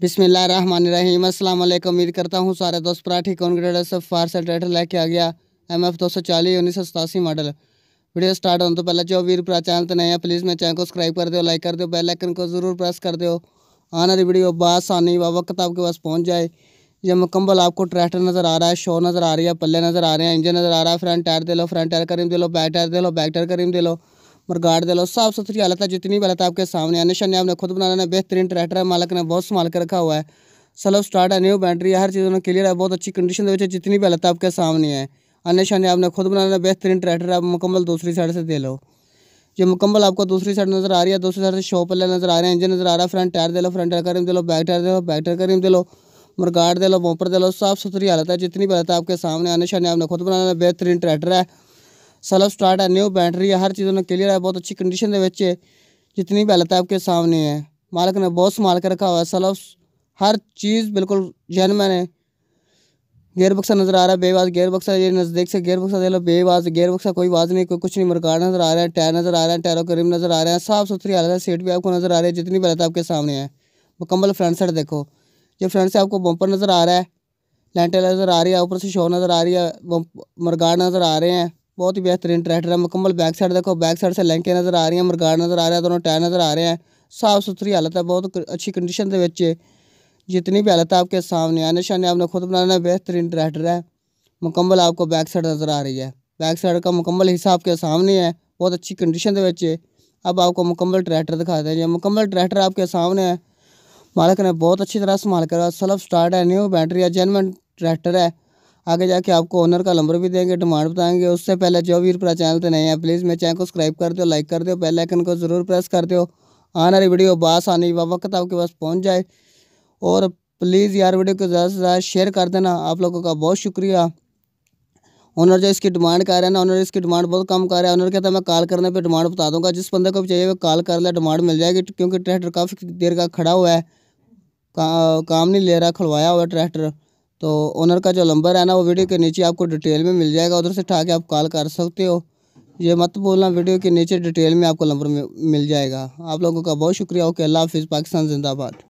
बिसमीम अल्लाम उम्मीद करता हूँ सारे दोस्त पराठी कॉन्ग्रेड से फार से ट्रैक्टर लेके आ गया एम एफ़ दो सौ चालीस उन्नीस सौ सतासी मॉडल। वीडियो स्टार्ट होने तो पहले जो वीर पूरा चैनल तो है प्लीज़ मेरे चैनल को सब्सक्राइब कर दो लाइक कर दो बेल आइकन को ज़रूर प्रेस कर दो आने वाली वीडियो बासानी व वक्त आपके पास पहुँच जाए। ये मुकम्मल आपको ट्रैक्टर नज़र आ रहा है शो नज़र आ रही है, पल्ले नज़र आ रहे हैं इंजन नज़र आ रहा है। फ्रंट टायर दे लो फ्रंट टायर करीम दे लो बैक टायर दे लो बैक टायर करीम दे लो। गार्ड दे लो, साफ़ सुथरी हालत है, जितनी भी हालत आपके सामने आने शाने आपने खुद बनाना है, बेहतरीन ट्रैक्टर है, मालक ने बहुत संभाल कर रखा हुआ है। सलो स्टार्ट है न्यू बैटरी है, हर चीज़ उन्होंने क्लियर है, बहुत अच्छी कंडीशन जितनी भी हालत आपके सामने है। अन्य शाने आपने खुद बनाना बेहतरीन ट्रैक्टर है, मुकम्मल दूसरी साइड से दे लो। ये मुकम्मल आपको दूसरी साइड नज़र आ रही है, दूसरी साइड से शॉप नज़र आ रहे हैं इंजन नज़र आ रहा है फ्रंट टायर दे लो फ्रंट टायर करीम दे लो बैक टायर दे लो बैक टायर करीम दे लो। मरगाड़ दे लो बॉम्पर दे लो, साफ़ सुथरी हालत है, जितनी भी हालत है आपके सामने आने शाने आपने खुद बनाना बेहतरीन ट्रैक्टर है। सेल्फ स्टार्ट है न्यू बैटरी है, हर चीज़ उन्हें क्लियर है, बहुत अच्छी कंडीशन के जितनी भी हालत है आपके सामने है। मालिक ने बहुत संभाल कर रखा हुआ है सेल्फ हर चीज़ बिल्कुल जैन मैंने गेयर बक्सा नज़र आ रहा है, बेवाज गेयर बक्सा ये नज़दीक से गेयर बक्सा दे लो, बेवाज गेयर बक्सा कोई बात नहीं, कोई कुछ नहीं मरकार नज़र आ रहा है, टायर नज़र आ रहा है, टायरों के रिम नज़र आ रहे हैं, साफ़ सुथरी हालत है सीट भी आपको नज़र आ रही है, जितनी भी हालत आपके सामने है। मुकम्मल फ्रंट साइड देखो, ये फ्रंट से आपको बम्पर नज़र आ रहा है लेंटेल नज़र आ रही है, ऊपर से शो नज़र आ रही है मरगाड़ नज़र आ रहे हैं। बहुत ही बेहतरीन ट्रैक्टर है। मुकम्मल बैक साइड देखो, बैक साइड से लैंके नज़र आ रही हैं, मरगाड़ नज़र आ रहा है, दोनों टायर नज़र आ रहे हैं। साफ़ सुथरी हालत है, बहुत अच्छी कंडीशन के बच्चे जितनी भी हालत है आपके सामने आने शाने आपने खुद बनाना बेहतरीन ट्रैक्टर है। मुकम्मल आपको बैक साइड नज़र आ रही है। बैक साइड का मुकम्मल हिस्सा आपके सामने है, बहुत अच्छी कंडीशन के बच्चे अब आपको मुकम्मल ट्रैक्टर दिखाते हैं मुकम्मल ट्रैक्टर आपके सामने है, मालिक ने बहुत अच्छी तरह संभाल कर। सलफ स्टार्ट है न्यू बैटरी है जेनवन ट्रैक्टर है। आगे जाके आपको ओनर का नंबर भी देंगे डिमांड बताएँगे। उससे पहले जो भी पूरा चैनल तो नहीं है प्लीज़ मेरे चैनल को सब्सक्राइब कर दो लाइक कर दो बेल आइकन को ज़रूर प्रेस कर दो। आने वाली वीडियो बास आने वक्त आपके पास पहुँच जाए। और प्लीज़ यार वीडियो को ज़्यादा से ज़्यादा शेयर कर देना। आप लोगों का बहुत शुक्रिया। ओनर जो इसकी डिमांड कर रहे हैं ना ओनर इसकी डिमांड बहुत कम कर रहा है। ओनर कहता है मैं कॉल करने पे डिमांड बता दूँगा। जिस बंदे को भी चाहिए वो कॉल कर ले डिमांड मिल जाएगी। क्योंकि ट्रैक्टर काफ़ी देर का खड़ा हुआ है। का, काम नहीं ले रहा खुलवाया हुआ ट्रैक्टर तो ओनर का जो नंबर है ना वो वीडियो के नीचे आपको डिटेल में मिल जाएगा। उधर से उठा के आप कॉल कर सकते हो। ये मत बोलना वीडियो के नीचे डिटेल में आपको नंबर मिल जाएगा। आप लोगों का बहुत शुक्रिया। ओके अल्लाह हाफिज़। पाकिस्तान जिंदाबाद।